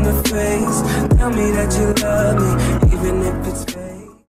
in the face. Tell me that you love